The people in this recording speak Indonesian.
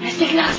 Las siglas.